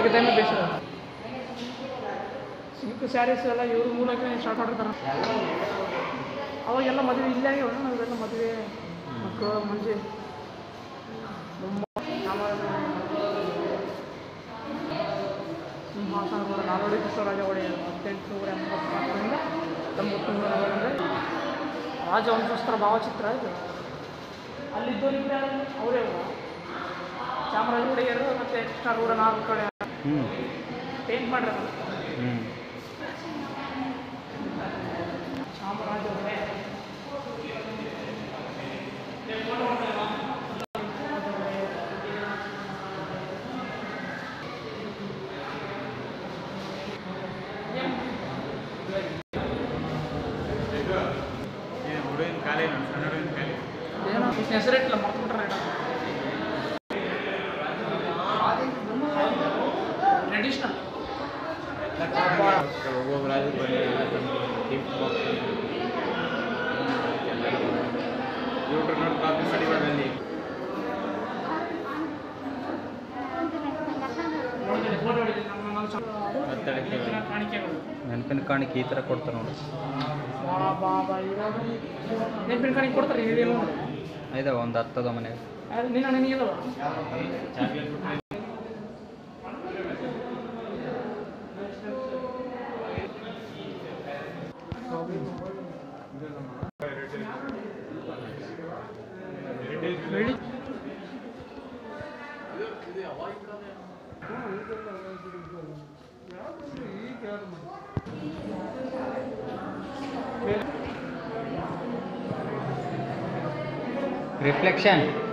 ತೆಗಿತಾನೆ ಬೇಸರ ಸಿಲ್ಕ್ ಸ್ಯಾರೀಸ್ ಎಲ್ಲ ಇವ್ರ ಮೂಲಕ ಸ್ಟಾರ್ಟ್ ಮಾಡಿರ್ತಾರೆ. ಅವಾಗೆಲ್ಲ ಮದುವೆ ಇಲ್ಲೇ ಆಗ್ಯಾವ ನಾವೆಲ್ಲ ಮದುವೆ ಮಕ್ಕಳು ಮುಂಜಿ ಸಿಂಹಾಸನಗಳು ನಾಲ್ವಡಿ ಕೃಷ್ಣರಾಜ ಒಡೆಯರು, ಹದಿನೆಂಟು ನೂರ ಎಂಬತ್ನಾಲ್ಕರಿಂದ ತೊಂಬತ್ತು ನೂರ ರಾಜವಂಶಸ್ಥರ ಭಾವಚಿತ್ರ ಇದು. ಅಲ್ಲಿದ್ದವರಿಂದ ಅವರೇ ಚಾಮರಾಜ ಒಡೆಯರು ಮತ್ತು ಕೃಷ್ಣ ನೂರ ನಾಲ್ಕು ಕಡೆ ಹ್ಞೂ ಪೇಂಟ್ ಮಾಡಿರೋದು ಹ್ಞೂ ಚಾಮರಾಜ ಏನೋ ಹೆಸರಿಟ್ಟಿಲ್ಲ ಮರ್ತ್ಬಿಟ್ರೆ ನೆನಪಿನ ಕಾಣಿಕೆ ಈ ಥರ ಕೊಡ್ತಾರೆ ನೋಡಿ. ನೆನಪಿನ ಕಾಣಿಕೆ ಕೊಡ್ತಾರೆ ಇದಾವ ಒಂದು ಹತ್ತದ ಮನೆ रिफ्लेक्शन